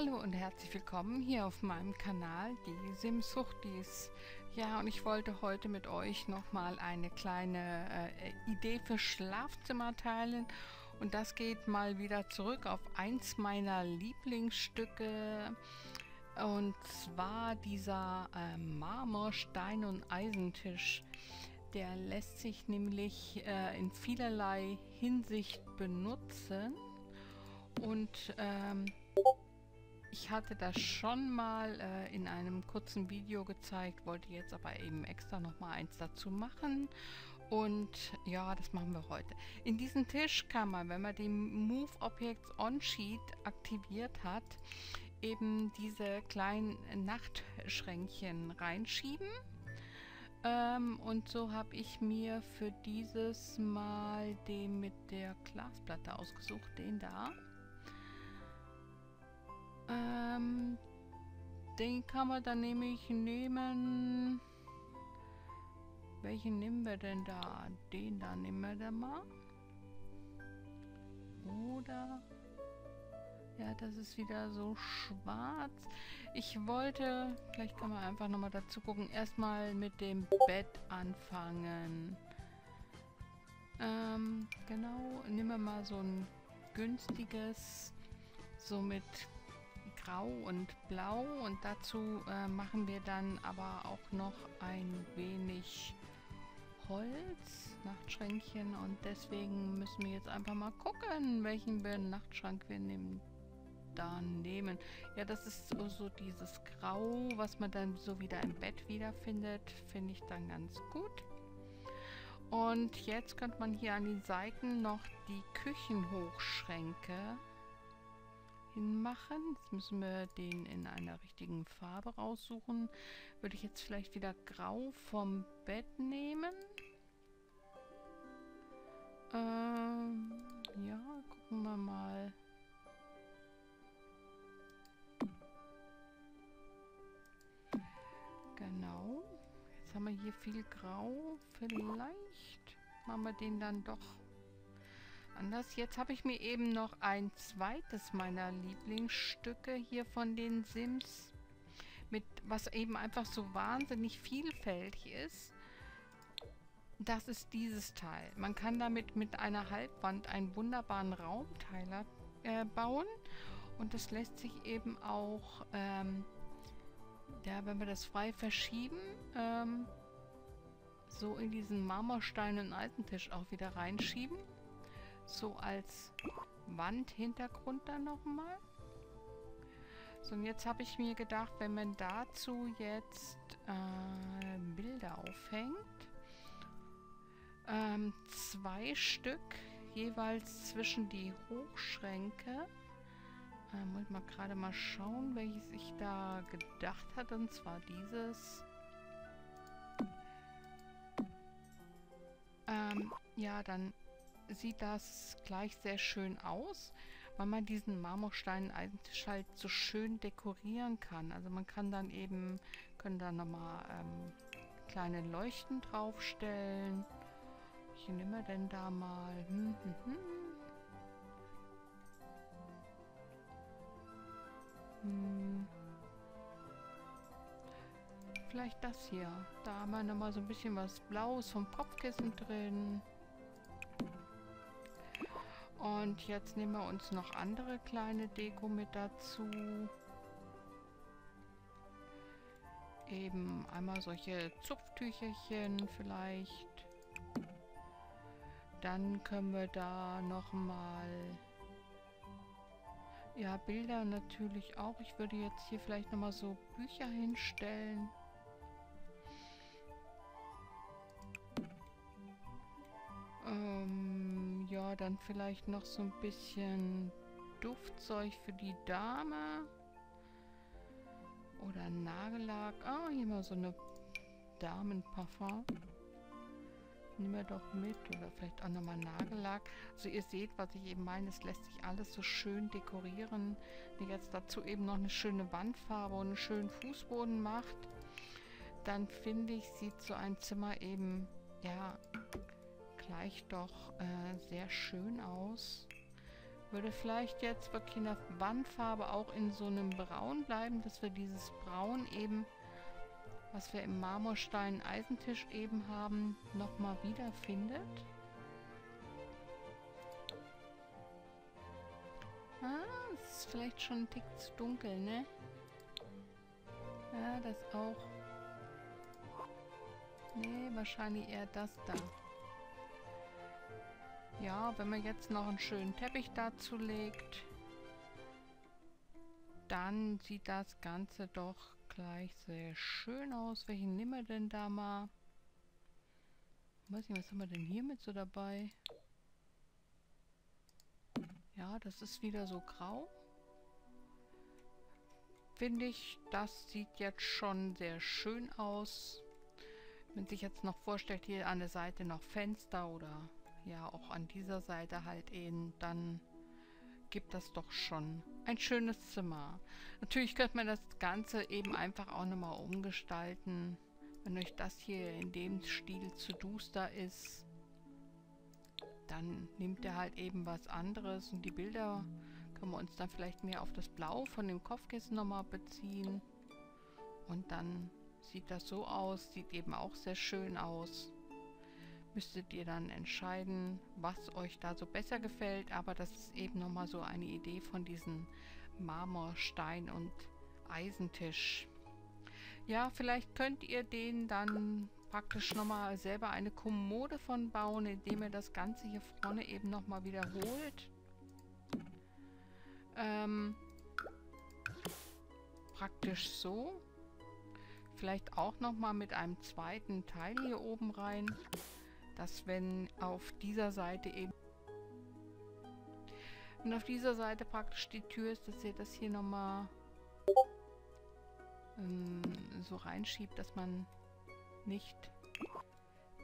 Hallo und herzlich willkommen hier auf meinem Kanal, die Sims Suchtis. Ja, und ich wollte heute mit euch nochmal eine kleine äh, Idee für Schlafzimmer teilen. Und das geht mal wieder zurück auf eins meiner Lieblingsstücke. Und zwar dieser äh, Marmor, Stein und Eisentisch. Der lässt sich nämlich äh, in vielerlei Hinsicht benutzen. Und ähm, ich hatte das schon mal äh, in einem kurzen Video gezeigt, wollte jetzt aber eben extra noch mal eins dazu machen. Und ja, das machen wir heute. In diesen Tisch kann man, wenn man den Move Objects On Sheet aktiviert hat, eben diese kleinen Nachtschränkchen reinschieben. Ähm, und so habe ich mir für dieses Mal den mit der Glasplatte ausgesucht, den da. Ähm, den kann man dann nämlich nehmen. Welchen nehmen wir denn da? Den da nehmen wir dann mal. Oder... Ja, das ist wieder so schwarz. Ich wollte, vielleicht kann man einfach nochmal dazu gucken, erstmal mit dem Bett anfangen. Ähm, genau, nehmen wir mal so ein günstiges, so mit grau und blau und dazu äh, machen wir dann aber auch noch ein wenig Holz, Nachtschränkchen und deswegen müssen wir jetzt einfach mal gucken, welchen Nachtschrank wir nehmen. Da nehmen. Ja, das ist so, so dieses Grau, was man dann so wieder im Bett wiederfindet, finde ich dann ganz gut. Und jetzt könnte man hier an den Seiten noch die Küchenhochschränke hinmachen. Jetzt müssen wir den in einer richtigen Farbe raussuchen. Würde ich jetzt vielleicht wieder grau vom Bett nehmen. Ähm, ja, gucken wir mal. Genau. Jetzt haben wir hier viel grau. Vielleicht machen wir den dann doch anders. Jetzt habe ich mir eben noch ein zweites meiner Lieblingsstücke hier von den Sims, mit was eben einfach so wahnsinnig vielfältig ist. Das ist dieses Teil. Man kann damit mit einer Halbwand einen wunderbaren Raumteiler äh, bauen. Und das lässt sich eben auch, ähm, ja, wenn wir das frei verschieben, ähm, so in diesen Marmorstein und Eisentisch auch wieder reinschieben so als Wandhintergrund dann nochmal. So, und jetzt habe ich mir gedacht, wenn man dazu jetzt äh, Bilder aufhängt, ähm, zwei Stück jeweils zwischen die Hochschränke. Äh, muss mal gerade mal schauen, welches ich da gedacht hatte. Und zwar dieses. Ähm, ja, dann sieht das gleich sehr schön aus, weil man diesen Marmorstein eigentlich halt so schön dekorieren kann. Also man kann dann eben, können da nochmal ähm, kleine Leuchten draufstellen. Welche nehmen wir denn da mal? Hm, hm, hm. Hm. Vielleicht das hier. Da haben wir nochmal so ein bisschen was Blaues vom Kopfkissen drin. Und jetzt nehmen wir uns noch andere kleine Deko mit dazu. Eben einmal solche Zupftücherchen vielleicht. Dann können wir da nochmal... Ja, Bilder natürlich auch. Ich würde jetzt hier vielleicht nochmal so Bücher hinstellen. Ähm ja, dann vielleicht noch so ein bisschen Duftzeug für die Dame. Oder Nagellack. Ah, hier mal so eine Damenparfum. Nehmen wir doch mit. Oder vielleicht auch nochmal Nagellack. Also ihr seht, was ich eben meine. Es lässt sich alles so schön dekorieren. Wenn ihr jetzt dazu eben noch eine schöne Wandfarbe und einen schönen Fußboden macht, dann finde ich, sieht so ein Zimmer eben, ja, gleich doch äh, sehr schön aus. Würde vielleicht jetzt wirklich in der Wandfarbe auch in so einem Braun bleiben, dass wir dieses Braun eben, was wir im Marmorstein Eisentisch eben haben, nochmal wiederfindet. Ah, es ist vielleicht schon ein Tick zu dunkel, ne? Ja, das auch. Nee, wahrscheinlich eher das da. Ja, wenn man jetzt noch einen schönen Teppich dazu legt, dann sieht das Ganze doch gleich sehr schön aus. Welchen nehmen wir denn da mal? Weiß nicht, was haben wir denn hier mit so dabei? Ja, das ist wieder so grau. Finde ich, das sieht jetzt schon sehr schön aus. Wenn sich jetzt noch vorstellt, hier an der Seite noch Fenster oder ja auch an dieser Seite halt eben, dann gibt das doch schon ein schönes Zimmer. Natürlich könnte man das Ganze eben einfach auch nochmal umgestalten. Wenn euch das hier in dem Stil zu duster ist, dann nimmt ihr halt eben was anderes und die Bilder können wir uns dann vielleicht mehr auf das Blau von dem Kopfkissen nochmal beziehen. Und dann sieht das so aus, sieht eben auch sehr schön aus müsstet ihr dann entscheiden, was euch da so besser gefällt. Aber das ist eben nochmal so eine Idee von diesem Marmorstein und Eisentisch. Ja, vielleicht könnt ihr den dann praktisch nochmal selber eine Kommode von bauen, indem ihr das Ganze hier vorne eben nochmal wiederholt. Ähm, praktisch so. Vielleicht auch nochmal mit einem zweiten Teil hier oben rein dass wenn auf dieser Seite eben wenn auf dieser Seite praktisch die Tür ist, dass ihr das hier nochmal ähm, so reinschiebt, dass man nicht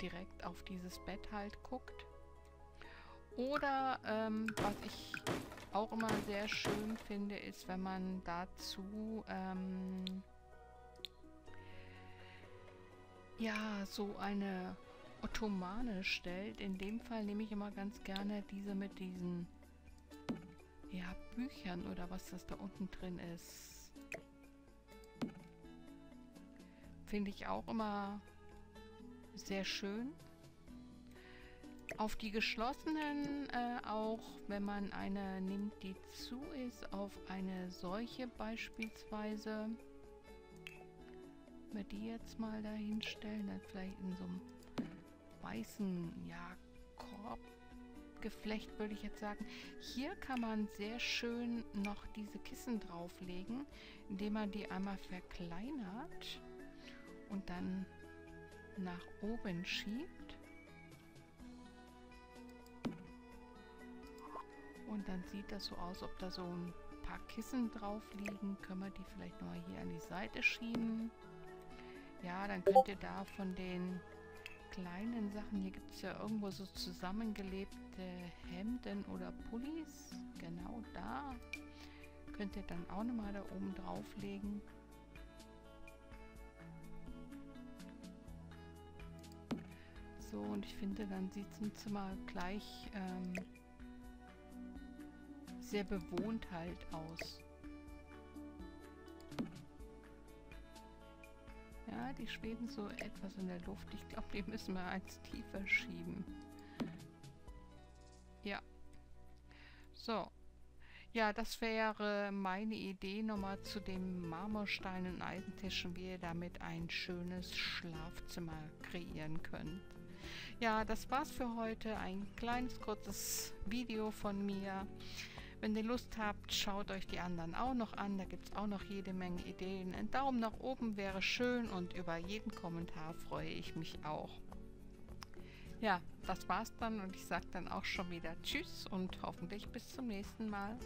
direkt auf dieses Bett halt guckt. Oder ähm, was ich auch immer sehr schön finde, ist, wenn man dazu ähm, ja so eine Ottomane stellt. In dem Fall nehme ich immer ganz gerne diese mit diesen ja, Büchern oder was das da unten drin ist. Finde ich auch immer sehr schön. Auf die geschlossenen äh, auch, wenn man eine nimmt, die zu ist, auf eine solche beispielsweise. Wenn wir die jetzt mal dahin stellen, dann vielleicht in so einem weißen, ja, Korbgeflecht, würde ich jetzt sagen. Hier kann man sehr schön noch diese Kissen drauflegen, indem man die einmal verkleinert und dann nach oben schiebt. Und dann sieht das so aus, ob da so ein paar Kissen drauf liegen. Können wir die vielleicht noch hier an die Seite schieben. Ja, dann könnt ihr da von den kleinen Sachen. Hier gibt es ja irgendwo so zusammengelebte Hemden oder Pullis. Genau da. Könnt ihr dann auch nochmal da oben drauflegen. So, und ich finde, dann sieht es im Zimmer gleich ähm, sehr bewohnt halt aus. Die schweben so etwas in der Luft. Ich glaube, die müssen wir eins tiefer schieben. Ja. So. Ja, das wäre meine Idee nochmal zu dem Marmorstein und Eisentischen, wie ihr damit ein schönes Schlafzimmer kreieren könnt. Ja, das war's für heute. Ein kleines, kurzes Video von mir. Wenn ihr Lust habt, schaut euch die anderen auch noch an. Da gibt es auch noch jede Menge Ideen. Ein Daumen nach oben wäre schön und über jeden Kommentar freue ich mich auch. Ja, das war's dann und ich sage dann auch schon wieder Tschüss und hoffentlich bis zum nächsten Mal.